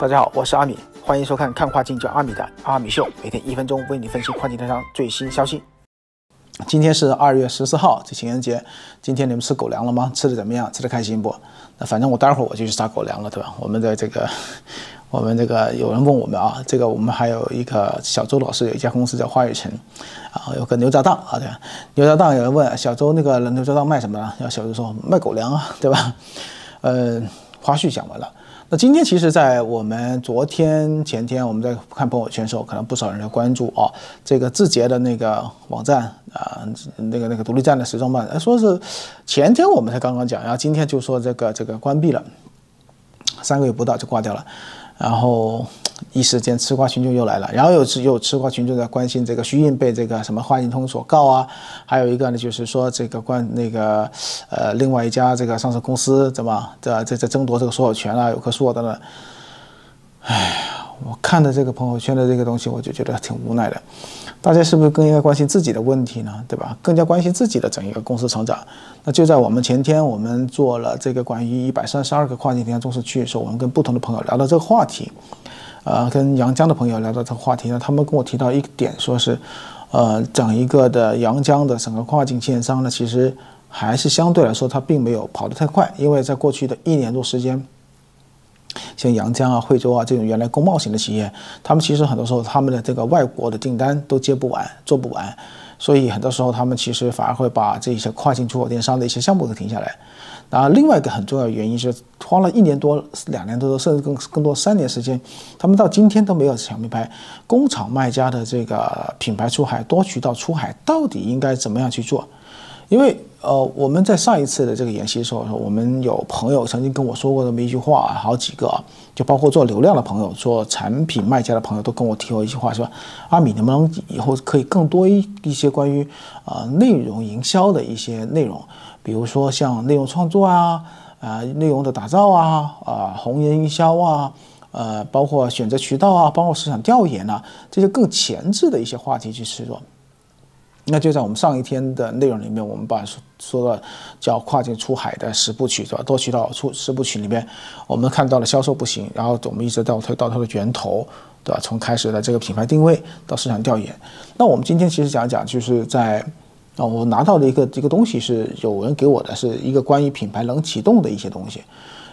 大家好，我是阿米，欢迎收看看跨境叫阿米的阿米秀，每天一分钟为你分析跨境电商最新消息。今天是二月十四号，这情人节，今天你们吃狗粮了吗？吃的怎么样？吃的开心不？那反正我待会儿我就去杀狗粮了，对吧？我们的这个，我们这个有人问我们啊，这个我们还有一个小周老师有一家公司叫花雨城，啊，有个牛杂档啊，对吧，牛杂档有人问小周那个牛杂档卖什么呢？要小周说卖狗粮啊，对吧？呃，花絮讲完了。那今天其实，在我们昨天、前天，我们在看朋友圈的时候，可能不少人在关注啊，这个字节的那个网站啊，那个那个独立站的时装版，说是前天我们才刚刚讲，然后今天就说这个这个关闭了，三个月不到就挂掉了，然后。一时间吃瓜群众又来了，然后有有吃瓜群众在关心这个徐印被这个什么华信通所告啊，还有一个呢就是说这个关那个呃另外一家这个上市公司怎么在在在争夺这个所有权啊，有棵树等等，哎。我看的这个朋友圈的这个东西，我就觉得挺无奈的。大家是不是更应该关心自己的问题呢？对吧？更加关心自己的整一个公司成长。那就在我们前天，我们做了这个关于一百三十二个跨境电商中市区的时候，我们跟不同的朋友聊到这个话题。呃，跟阳江的朋友聊到这个话题呢，他们跟我提到一点，说是，呃，整一个的阳江的整个跨境电商呢，其实还是相对来说它并没有跑得太快，因为在过去的一年多时间。像阳江啊、惠州啊这种原来工贸型的企业，他们其实很多时候他们的这个外国的订单都接不完、做不完，所以很多时候他们其实反而会把这些跨境出口电商的一些项目都停下来。然后另外一个很重要的原因是，花了一年多、两年多，甚至更更多三年时间，他们到今天都没有想明白工厂卖家的这个品牌出海、多渠道出海到底应该怎么样去做。因为呃，我们在上一次的这个演习的时候，我们有朋友曾经跟我说过这么一句话，好几个，就包括做流量的朋友、做产品卖家的朋友，都跟我提过一句话，说阿米能不能以后可以更多一一些关于啊内容营销的一些内容，比如说像内容创作啊，啊内容的打造啊，啊红人营销啊，呃包括选择渠道啊，包括市场调研啊，这些更前置的一些话题去去做。那就在我们上一天的内容里面，我们把说说了叫跨境出海的十部曲，是吧？多渠道出十部曲里面，我们看到了销售不行，然后我们一直到推到它的源头，对吧？从开始的这个品牌定位到市场调研。那我们今天其实讲一讲，就是在啊，我拿到的一个一个东西是有人给我的，是一个关于品牌冷启动的一些东西。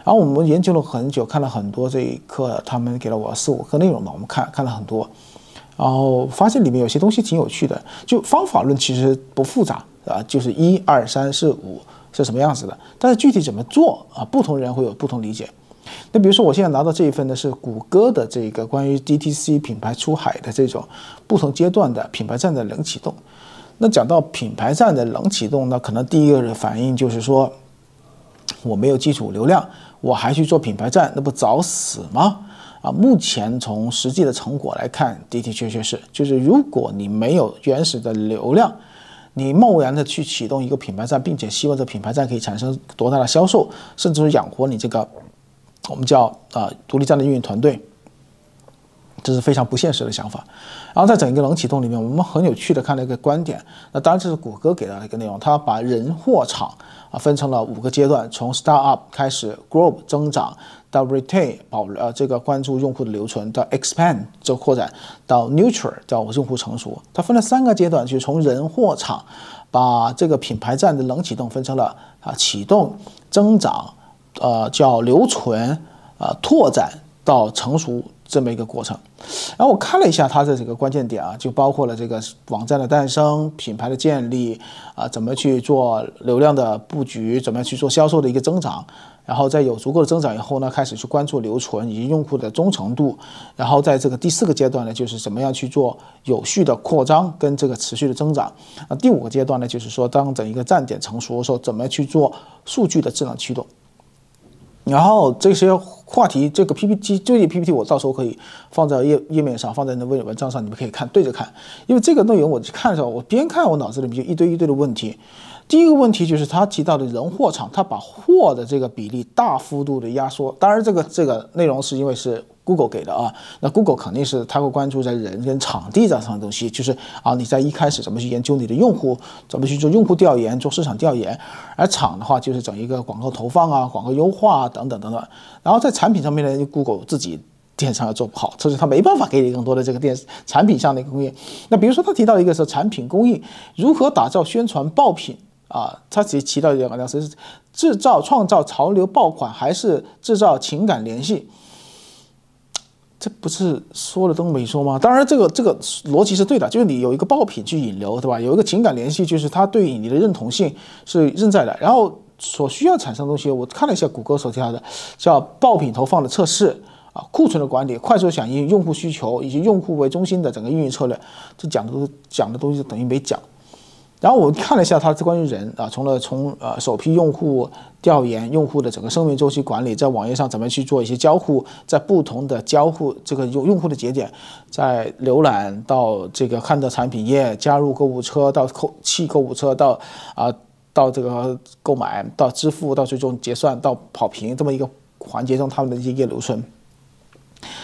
然后我们研究了很久，看了很多这一课，他们给了我四五课内容嘛，我们看看了很多。然后发现里面有些东西挺有趣的，就方法论其实不复杂啊，就是一二三四五是什么样子的，但是具体怎么做啊，不同人会有不同理解。那比如说我现在拿到这一份呢，是谷歌的这个关于 DTC 品牌出海的这种不同阶段的品牌站的冷启动。那讲到品牌站的冷启动，那可能第一个的反应就是说，我没有基础流量，我还去做品牌站，那不找死吗？啊，目前从实际的成果来看，的的确确是，就是如果你没有原始的流量，你贸然的去启动一个品牌站，并且希望这品牌站可以产生多大的销售，甚至是养活你这个我们叫啊独立站的运营团队，这是非常不现实的想法。然后在整个冷启动里面，我们很有趣的看了一个观点，那当然这是谷歌给到的一个内容，他把人货场啊分成了五个阶段，从 start up 开始，grow 增长。到 retain 保呃这个关注用户的留存，到 expand 就扩展，到 nuture 叫用户成熟，它分了三个阶段，就是从人货场把这个品牌站的冷启动分成了啊启动、增长，呃叫留存，呃拓展到成熟这么一个过程。然后我看了一下它的这个关键点啊，就包括了这个网站的诞生、品牌的建立啊，怎么去做流量的布局，怎么样去做销售的一个增长。然后在有足够的增长以后呢，开始去关注留存以及用户的忠诚度。然后在这个第四个阶段呢，就是怎么样去做有序的扩张跟这个持续的增长。那第五个阶段呢，就是说当整一个站点成熟的时候，怎么去做数据的智能驱动。然后这些话题，这个 PPT 这些 PPT 我到时候可以放在页页面上，放在那文文章上，你们可以看对着看。因为这个内容我去看的时候，我边看我脑子里面就一堆一堆的问题。第一个问题就是他提到的人货场，他把货的这个比例大幅度的压缩。当然，这个这个内容是因为是 Google 给的啊，那 Google 肯定是他会关注在人跟场地这上的东西，就是啊你在一开始怎么去研究你的用户，怎么去做用户调研、做市场调研，而场的话就是整一个广告投放啊、广告优化啊等等等等。然后在产品上面呢，Google 自己电商也做不好，这是他没办法给你更多的这个电产品上的一个供应。那比如说他提到一个是产品供应，如何打造宣传爆品啊？他其实提到两个两是制造创造潮流爆款，还是制造情感联系？这不是说了都没说吗？当然，这个这个逻辑是对的，就是你有一个爆品去引流，对吧？有一个情感联系，就是他对你的认同性是认在的。然后所需要产生的东西，我看了一下谷歌所提到的，叫爆品投放的测试啊，库存的管理，快速响应用户需求，以及用户为中心的整个运营策略，这讲的都讲的东西等于没讲。然后我看了一下，它是关于人啊，从了从呃首批用户调研、用户的整个生命周期管理，在网页上怎么去做一些交互，在不同的交互这个用用户的节点，在浏览到这个看到产品页、加入购物车到扣弃购物车到啊到这个购买到支付到最终结算到跑评这么一个环节中，他们的一些业流程。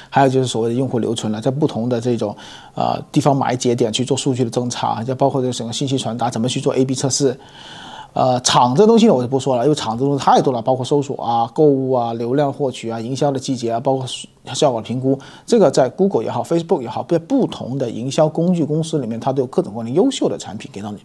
还有就是所谓的用户留存了，在不同的这种呃地方买节点去做数据的侦查，就包括这整个信息传达，怎么去做 A/B 测试。呃，厂这东西我就不说了，因为厂这东西太多了，包括搜索啊、购物啊、流量获取啊、营销的季节啊，包括效果评估，这个在 Google 也好、Facebook 也好，在不同的营销工具公司里面，它都有各种各样的优秀的产品给到你。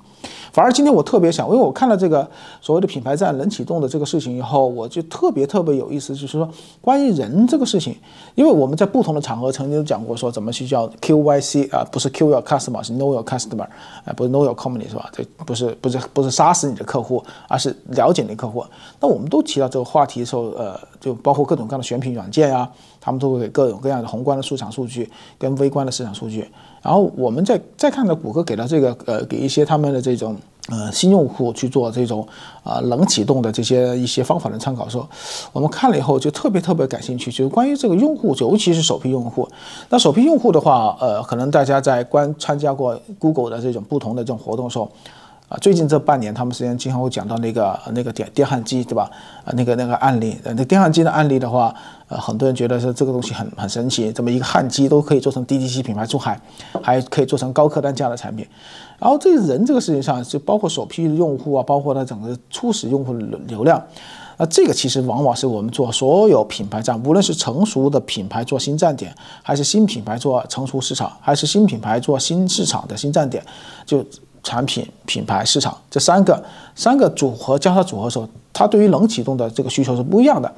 反而今天我特别想，因为我看了这个所谓的品牌站冷启动的这个事情以后，我就特别特别有意思，就是说关于人这个事情，因为我们在不同的场合曾经讲过，说怎么去叫 QYC 啊，不是 Q your customer，是 Know your customer，啊，不是 Know your company 是吧？这不是不是不是杀死你的客户，而是了解你的客户。那我们都提到这个话题的时候，呃，就包括各种各样的选品软件啊，他们都会给各种各样的宏观的市场数据跟微观的市场数据。然后我们再再看到谷歌给了这个呃给一些他们的这种呃新用户去做这种啊冷启动的这些一些方法的参考的时候，我们看了以后就特别特别感兴趣，就是关于这个用户，尤其是首批用户。那首批用户的话，呃，可能大家在观参加过 Google 的这种不同的这种活动的时候。啊，最近这半年，他们实际上经常会讲到那个那个电电焊机，对吧？啊，那个那个案例，呃，那电焊机的案例的话，呃，很多人觉得是这个东西很很神奇，这么一个焊机都可以做成 DTC 品牌出海，还可以做成高客单价的产品。然后这人这个事情上，就包括首批用户啊，包括它整个初始用户的流量，那这个其实往往是我们做所有品牌站，无论是成熟的品牌做新站点，还是新品牌做成熟市场，还是新品牌做新市场的新站点，就。产品、品牌、市场这三个三个组合交叉组合的时候，它对于冷启动的这个需求是不一样的。